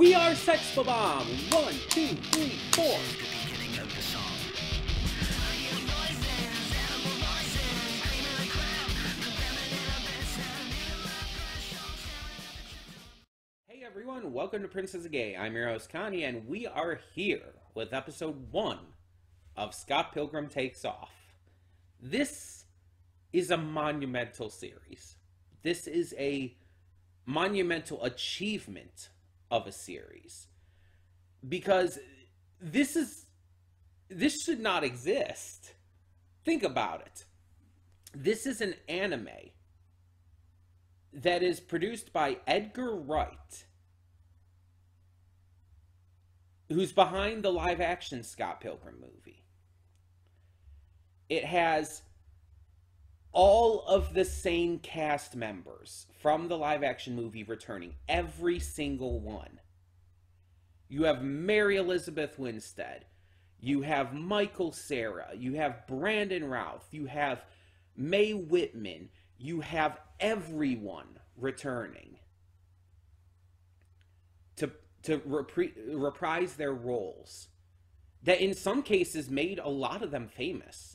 We are Sex Bob-omb. One, two, three, four. Hey everyone, welcome to Princess Gay. I'm your host Connie, and we are here with episode one of Scott Pilgrim Takes Off. This is a monumental series. This is a monumental achievement of a series because this is this should not exist. Think about it. This is an anime that is produced by Edgar Wright, who's behind the live action Scott Pilgrim movie. It has all of the same cast members from the live action movie returning, every single one. You have Mary Elizabeth Winstead, you have Michael Cera, you have Brandon Routh, you have Mae Whitman, you have everyone returning to to repri- reprise their roles that in some cases made a lot of them famous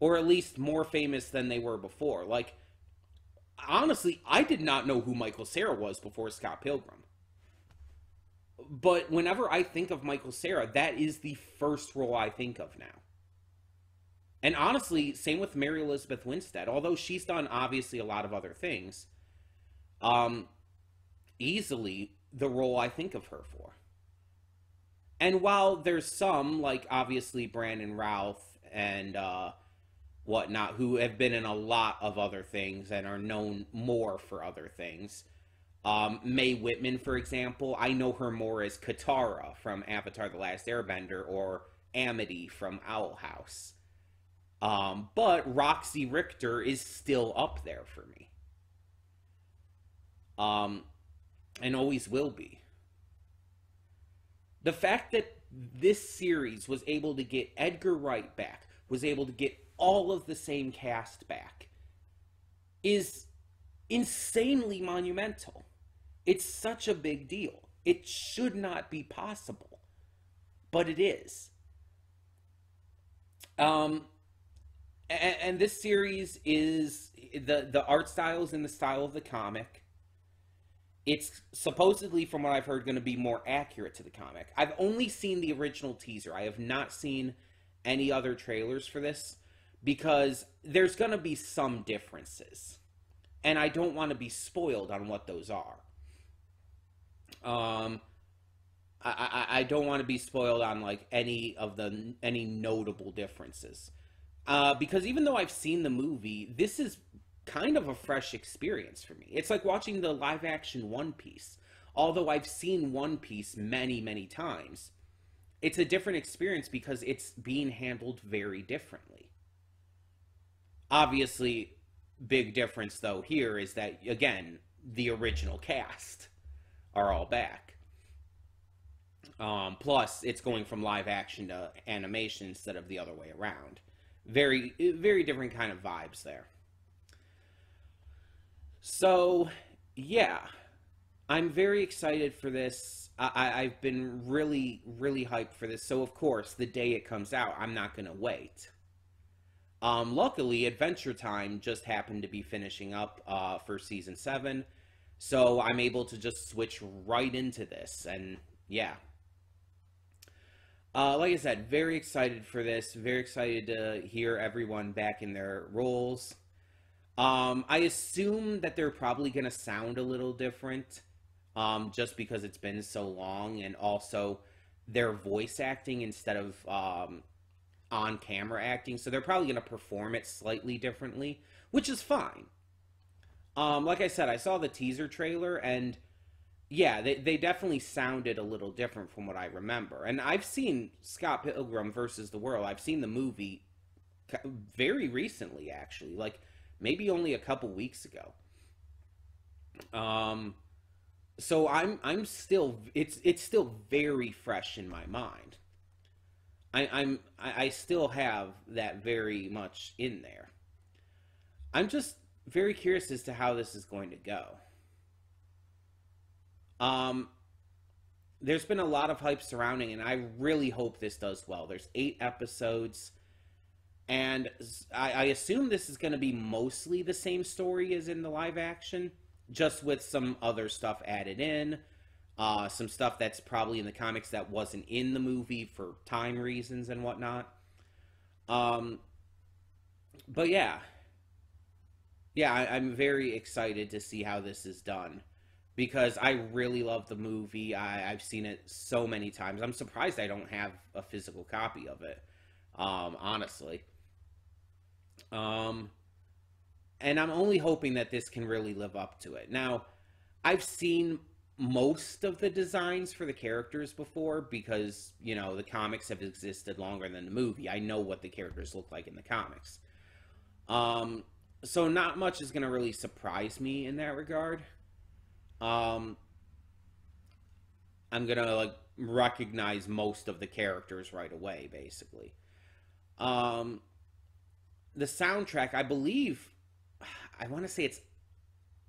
or at least more famous than they were before. Like, honestly, I did not know who Michael Cera was before Scott Pilgrim. But whenever I think of Michael Cera, that is the first role I think of now. And honestly, same with Mary Elizabeth Winstead. Although she's done obviously a lot of other things, um, easily the role I think of her for. And while there's some, like obviously Brandon Routh and uh, whatnot, who have been in a lot of other things and are known more for other things. Um, Mae Whitman, for example, I know her more as Katara from Avatar The Last Airbender or Amity from Owl House. Um, but Roxy Richter is still up there for me. Um, and always will be. The fact that this series was able to get Edgar Wright back, was able to get all of the same cast back is insanely monumental. It's such a big deal. It should not be possible, but it is. Um, and, and this series is the the art style is in the style of the comic. It's supposedly, from what I've heard, going to be more accurate to the comic. I've only seen the original teaser. I have not seen any other trailers for this because there's going to be some differences. And I don't want to be spoiled on what those are. Um, I, I, I don't want to be spoiled on like any of the any notable differences. Uh, because even though I've seen the movie, this is kind of a fresh experience for me. It's like watching the live action One Piece. Although I've seen One Piece many, many times, it's a different experience because it's being handled very differently. Obviously, big difference though here is that again, the original cast are all back. Um, plus, it's going from live action to animation instead of the other way around. Very, very different kind of vibes there. So, yeah, I'm very excited for this. I, have been really, really hyped for this. So, of course, the day it comes out, I'm not going to wait. Um, luckily, Adventure Time just happened to be finishing up uh, for season seven, so I'm able to just switch right into this, and yeah. Uh, like I said, very excited for this. Very excited to hear everyone back in their roles. Um, I assume that they're probably going to sound a little different, um, just because it's been so long, and also their voice acting instead of um, on camera acting, so they're probably going to perform it slightly differently, which is fine. Um, like I said, I saw the teaser trailer, and yeah, they, they definitely sounded a little different from what I remember. And I've seen Scott Pilgrim versus the World. I've seen the movie very recently, actually, like maybe only a couple weeks ago. Um, so I'm I'm still it's it's still very fresh in my mind. I, I'm I still have that very much in there. I'm just very curious as to how this is going to go. Um, there's been a lot of hype surrounding, and I really hope this does well. There's eight episodes, and I, I assume this is going to be mostly the same story as in the live action, just with some other stuff added in. Uh, some stuff that's probably in the comics that wasn't in the movie for time reasons and whatnot. Um, but yeah, yeah, I, I'm very excited to see how this is done because I really love the movie. I, I've seen it so many times. I'm surprised I don't have a physical copy of it, um, honestly. Um, and I'm only hoping that this can really live up to it. Now, I've seen most of the designs for the characters before because, you know, the comics have existed longer than the movie. I know what the characters look like in the comics. Um, so not much is going to really surprise me in that regard. Um, I'm going to like recognize most of the characters right away basically. Um, the soundtrack, I believe I want to say it's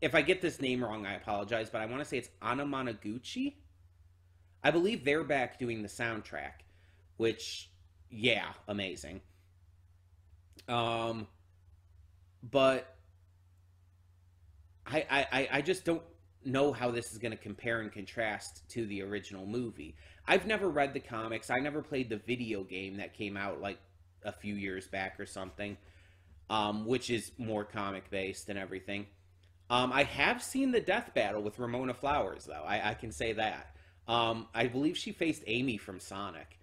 if I get this name wrong, I apologize, but I want to say it's Anamanaguchi. I believe they're back doing the soundtrack, which yeah, amazing. Um but I, I, I just don't know how this is going to compare and contrast to the original movie. I've never read the comics. I never played the video game that came out like a few years back or something, um, which is more comic based and everything. Um, I have seen the death battle with Ramona Flowers, though. I, I can say that. Um, I believe she faced Amy from Sonic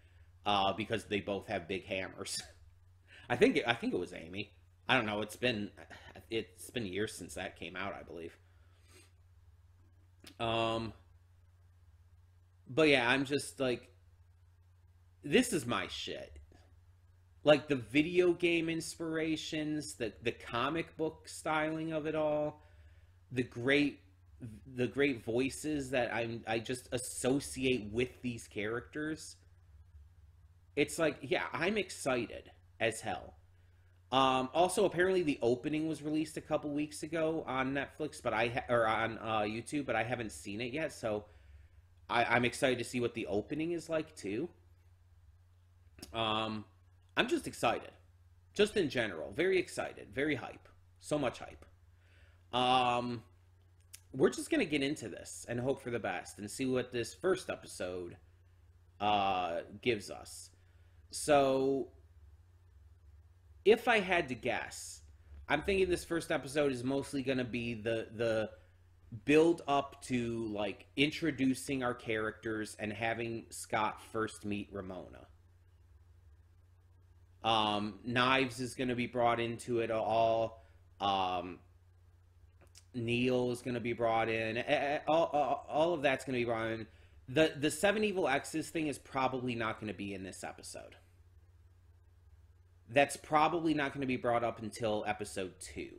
uh, because they both have big hammers. I think it, I think it was Amy. I don't know. It's been it's been years since that came out, I believe. Um, but yeah, I'm just like, this is my shit. Like the video game inspirations, the the comic book styling of it all, the great the great voices that I'm I just associate with these characters. It's like, yeah, I'm excited as hell. Um, also, apparently, the opening was released a couple weeks ago on Netflix, but I ha- or on uh, YouTube, but I haven't seen it yet. So I- I'm excited to see what the opening is like too. Um, I'm just excited, just in general, very excited, very hype, so much hype. Um, we're just gonna get into this and hope for the best and see what this first episode uh gives us. So if I had to guess, I'm thinking this first episode is mostly going to be the the build up to like introducing our characters and having Scott first meet Ramona. Um, Knives is going to be brought into it all. Um, Neil is going to be brought in. All, all, all of that's going to be brought in. The the seven evil X's thing is probably not going to be in this episode that's probably not going to be brought up until episode two.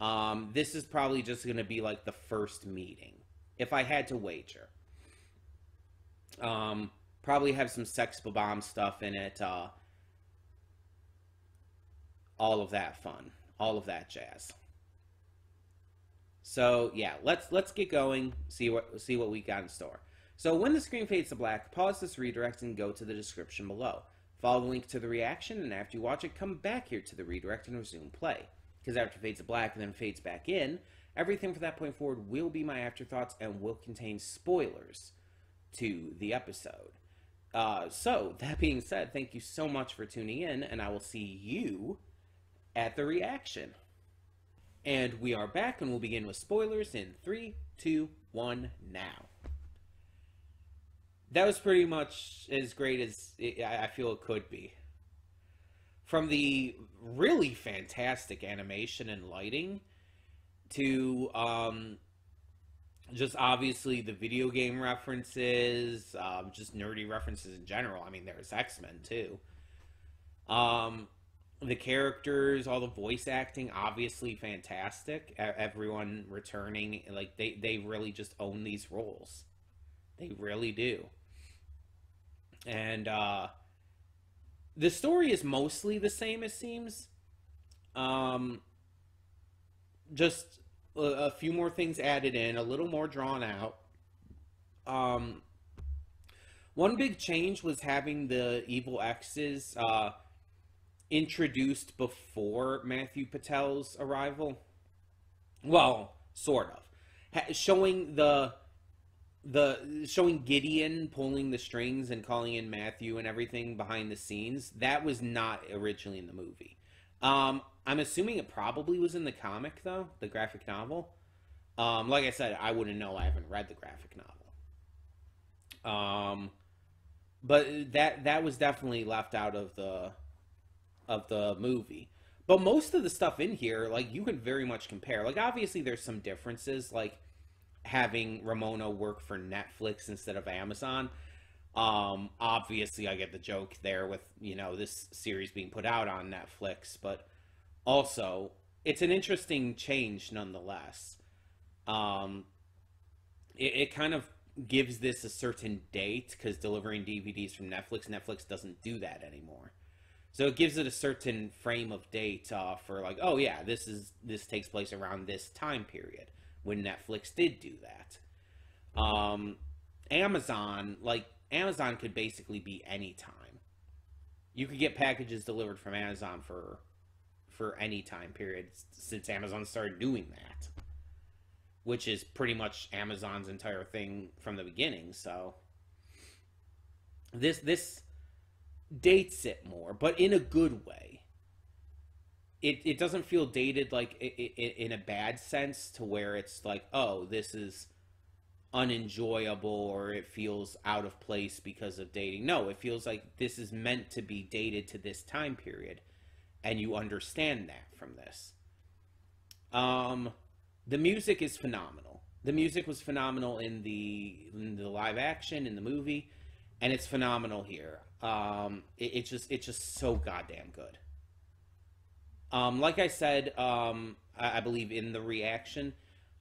Um, this is probably just going to be like the first meeting, if I had to wager. Um, probably have some Sex Bob-omb stuff in it. Uh, all of that fun, all of that jazz. So yeah, let's let's get going. See what see what we got in store. So when the screen fades to black, pause this redirect and go to the description below. Follow the link to the reaction, and after you watch it, come back here to the redirect and resume play. Because after it fades to black and then fades back in, everything from that point forward will be my afterthoughts and will contain spoilers to the episode. Uh, so, that being said, thank you so much for tuning in, and I will see you at the reaction. And we are back, and we'll begin with spoilers in three, two, one, now that was pretty much as great as it, I feel it could be. From the really fantastic animation and lighting to um, just obviously the video game references, um, just nerdy references in general. I mean, there's X Men too. Um, the characters, all the voice acting, obviously fantastic. Everyone returning, like they they really just own these roles. They really do and uh, the story is mostly the same. It seems. Um, just a, a few more things added in, a little more drawn out. Um, one big change was having the evil X's uh, introduced before Matthew Patel's arrival. Well, sort of, ha- showing the the showing Gideon pulling the strings and calling in Matthew and everything behind the scenes. That was not originally in the movie. Um, I'm assuming it probably was in the comic though, the graphic novel. Um, like I said, I wouldn't know. I haven't read the graphic novel. Um, but that that was definitely left out of the of the movie. But most of the stuff in here, like you can very much compare. Like obviously, there's some differences, like having Ramona work for Netflix instead of Amazon. Um, obviously, I get the joke there with you know this series being put out on Netflix, but also it's an interesting change nonetheless. Um, it, it kind of gives this a certain date because delivering DVDs from Netflix, Netflix doesn't do that anymore. So it gives it a certain frame of date uh, for like, oh yeah, this is this takes place around this time period when Netflix did do that. Um, Amazon, like Amazon, could basically be any time. You could get packages delivered from Amazon for for any time period since Amazon started doing that, which is pretty much Amazon's entire thing from the beginning. So this this dates it more, but in a good way. It it doesn't feel dated like it, it, in a bad sense to where it's like, oh, this is unenjoyable or it feels out of place because of dating. No, it feels like this is meant to be dated to this time period and you understand that from this. Um the music is phenomenal. The music was phenomenal in the in the live action in the movie and it's phenomenal here. Um, it, it's just it's just so goddamn good. Um, like I said, um, I, I believe in the reaction,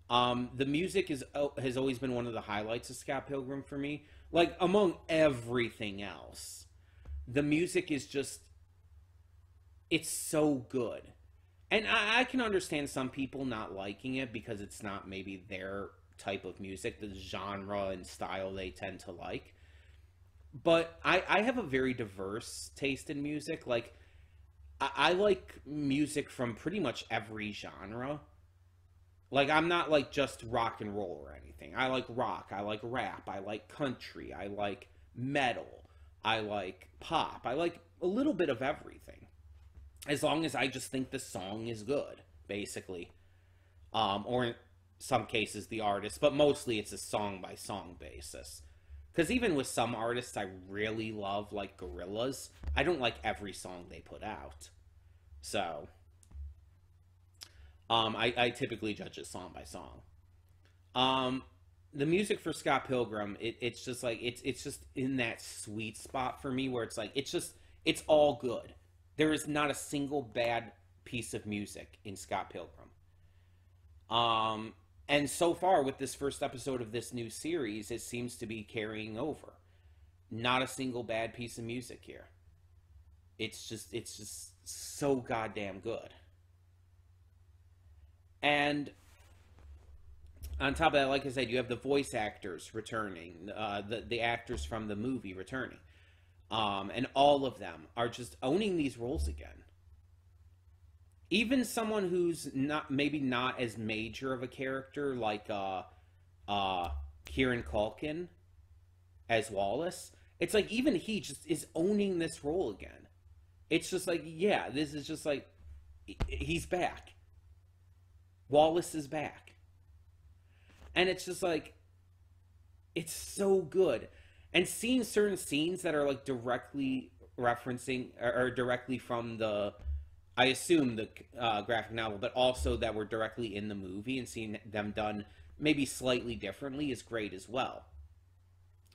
um, the music is oh, has always been one of the highlights of Scott Pilgrim for me. Like among everything else, the music is just it's so good. And I, I can understand some people not liking it because it's not maybe their type of music, the genre and style they tend to like but I, I have a very diverse taste in music. Like, I, I like music from pretty much every genre. Like, I'm not like just rock and roll or anything. I like rock. I like rap. I like country. I like metal. I like pop. I like a little bit of everything. As long as I just think the song is good, basically. Um, or in some cases, the artist, but mostly it's a song by song basis. Because even with some artists I really love, like Gorillaz, I don't like every song they put out. So, um, I, I typically judge it song by song. Um, the music for Scott Pilgrim, it, it's just like it's it's just in that sweet spot for me where it's like it's just it's all good. There is not a single bad piece of music in Scott Pilgrim. Um, and so far, with this first episode of this new series, it seems to be carrying over. Not a single bad piece of music here. It's just, it's just so goddamn good. And on top of that, like I said, you have the voice actors returning, uh, the the actors from the movie returning, um, and all of them are just owning these roles again even someone who's not maybe not as major of a character like uh uh Kieran Culkin as Wallace, it's like even he just is owning this role again. It's just like, yeah, this is just like he's back. Wallace is back. And it's just like it's so good. And seeing certain scenes that are like directly referencing or directly from the I assume the uh, graphic novel, but also that we're directly in the movie and seeing them done maybe slightly differently is great as well.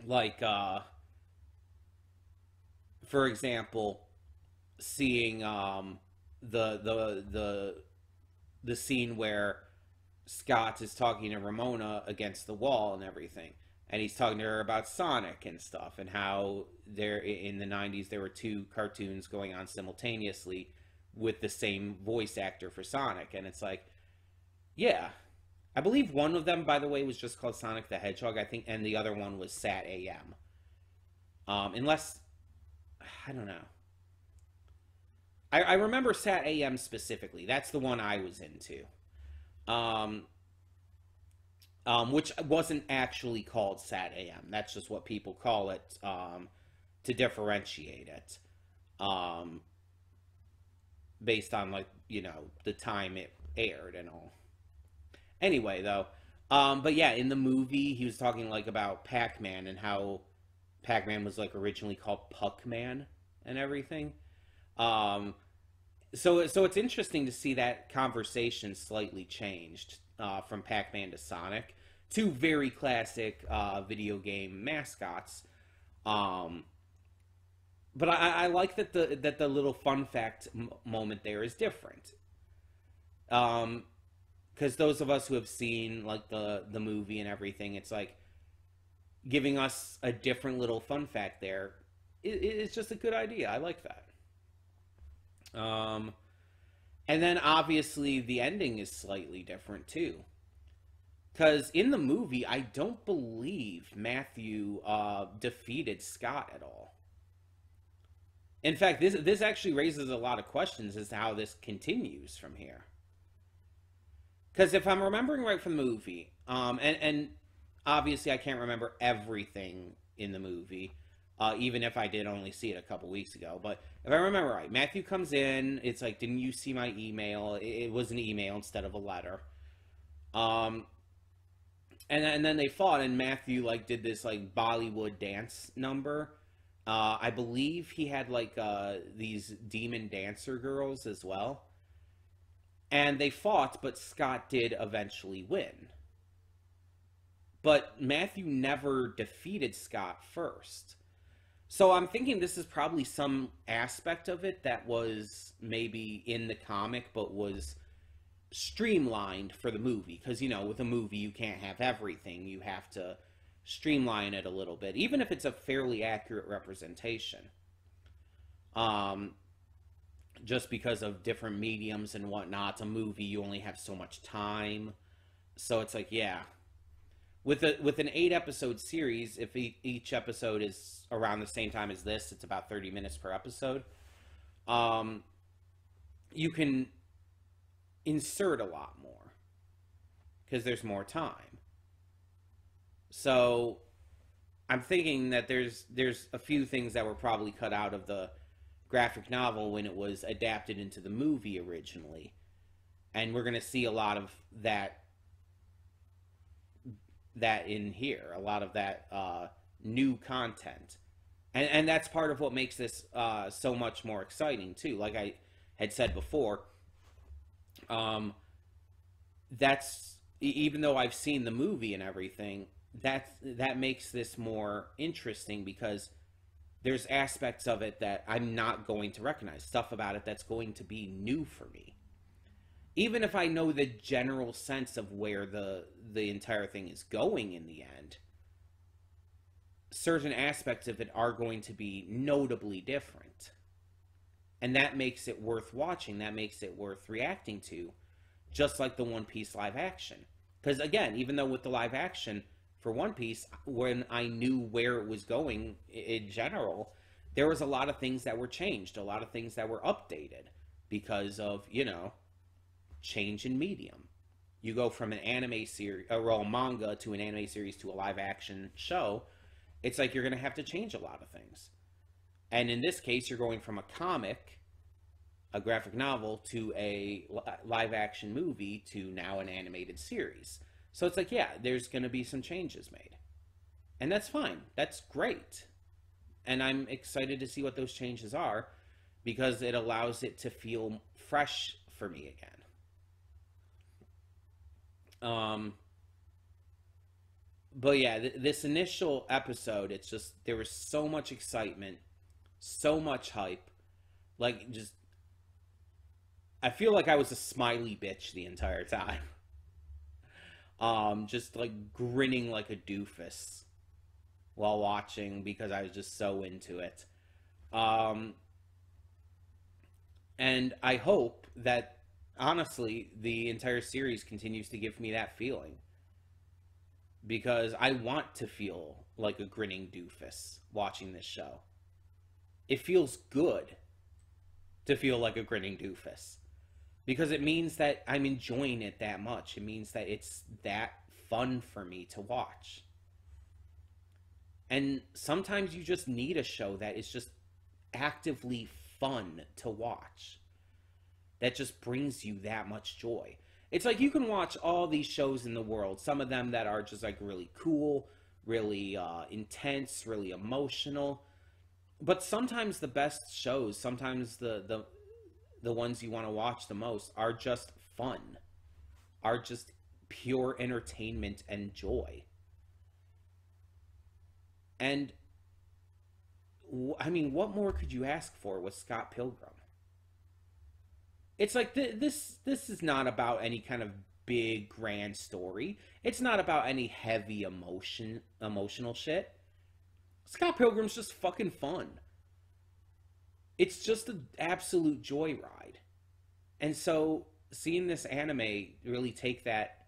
Like, uh, for example, seeing um, the the the the scene where Scott is talking to Ramona against the wall and everything, and he's talking to her about Sonic and stuff, and how there in the '90s there were two cartoons going on simultaneously with the same voice actor for Sonic. And it's like, yeah, I believe one of them, by the way, was just called Sonic the Hedgehog. I think, and the other one was Sat AM. Um, unless I don't know. I, I remember Sat AM specifically. That's the one I was into. Um, um, which wasn't actually called Sat AM. That's just what people call it um, to differentiate it, um, based on like you know the time it aired and all. Anyway, though, um, but yeah, in the movie he was talking like about Pac Man and how Pac Man was like originally called Puck Man and everything. Um, so so it's interesting to see that conversation slightly changed uh, from Pac-Man to Sonic, two very classic uh, video game mascots. Um, but I, I, like that the that the little fun fact m- moment there is different. Um, because those of us who have seen like the the movie and everything, it's like giving us a different little fun fact there. It, it's just a good idea. I like that. Um, and then obviously the ending is slightly different too. Because in the movie, I don't believe Matthew uh, defeated Scott at all. In fact, this this actually raises a lot of questions as to how this continues from here. Because if I'm remembering right from the movie, um, and and obviously I can't remember everything in the movie, uh, even if I did only see it a couple weeks ago. But if I remember right, Matthew comes in. It's like, didn't you see my email? It, it was an email instead of a letter. Um, and and then they fought, and Matthew like did this like Bollywood dance number. Uh, I believe he had like uh, these demon dancer girls as well. And they fought, but Scott did eventually win. But Matthew never defeated Scott first. So I'm thinking this is probably some aspect of it that was maybe in the comic but was streamlined for the movie because you know with a movie you can't have everything you have to streamline it a little bit even if it's a fairly accurate representation um just because of different mediums and whatnot a movie you only have so much time so it's like yeah with a with an eight episode series, if each episode is around the same time as this, it's about thirty minutes per episode. Um, you can insert a lot more because there's more time. So, I'm thinking that there's there's a few things that were probably cut out of the graphic novel when it was adapted into the movie originally, and we're going to see a lot of that that in here, a lot of that uh, new content, and and that's part of what makes this uh, so much more exciting too. Like I had said before, um, that's even though I've seen the movie and everything, that that makes this more interesting because there's aspects of it that I'm not going to recognize, stuff about it that's going to be new for me even if I know the general sense of where the the entire thing is going in the end, certain aspects of it are going to be notably different. And that makes it worth watching, that makes it worth reacting to, just like the One Piece live action. Because again, even though with the live action for One Piece, when I knew where it was going in general, there was a lot of things that were changed, a lot of things that were updated because of, you know, change in medium. You go from an anime series, a uh, well, manga to an anime series to a live action show. It's like you're going to have to change a lot of things. And in this case, you're going from a comic, a graphic novel, to a live action movie to now an animated series. So it's like, yeah, there's going to be some changes made. And that's fine. That's great. And I'm excited to see what those changes are because it allows it to feel fresh for me again. Um, but yeah, th- this initial episode, it's just there was so much excitement, so much hype, like just. I feel like I was a smiley bitch the entire time. Um, just like grinning like a doofus while watching because I was just so into it. Um, and I hope that honestly, the entire series continues to give me that feeling. Because I want to feel like a grinning doofus watching this show. It feels good to feel like a grinning doofus. Because it means that I'm enjoying it that much. It means that it's that fun for me to watch. And sometimes you just need a show that is just actively fun to watch that just brings you that much joy. It's like you can watch all these shows in the world, some of them that are just like really cool, really uh, intense, really emotional. But sometimes the best shows, sometimes the the the ones you want to watch the most are just fun, are just pure entertainment and joy. And I mean, what more could you ask for with Scott Pilgrim? it's like th- this this is not about any kind of big grand story. It's not about any heavy emotion emotional shit. Scott Pilgrim's just fucking fun. It's just an absolute joyride. And so seeing this anime really take that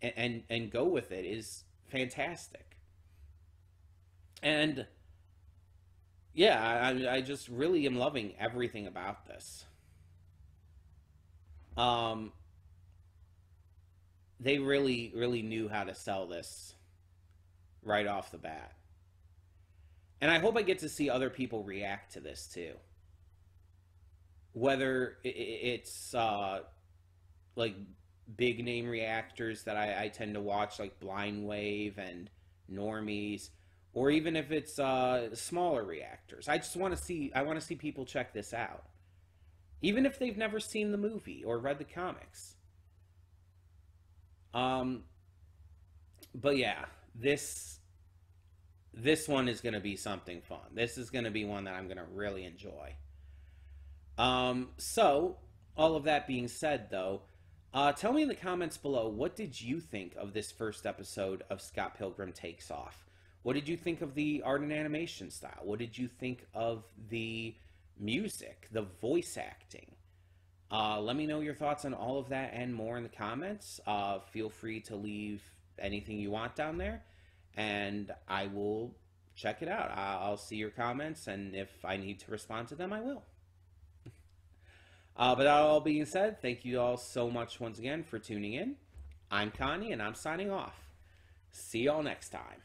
and, and and go with it is fantastic. And yeah, I, I just really am loving everything about this. Um, they really, really knew how to sell this right off the bat. And I hope I get to see other people react to this too. Whether it's uh, like big name reactors that I, I, tend to watch, like Blind Wave and Normies, or even if it's uh, smaller reactors. I just want to see. I want to see people check this out even if they've never seen the movie or read the comics. Um, but yeah, this this one is going to be something fun. This is going to be one that I'm going to really enjoy. Um, so all of that being said, though, uh, tell me in the comments below what did you think of this first episode of Scott Pilgrim Takes Off? What did you think of the art and animation style? What did you think of the music, the voice acting. Uh, let me know your thoughts on all of that and more in the comments. Uh, feel free to leave anything you want down there, and I will check it out. I'll see your comments, and if I need to respond to them, I will. uh, but that all being said, thank you all so much once again for tuning in. I'm Connie, and I'm signing off. See y'all next time.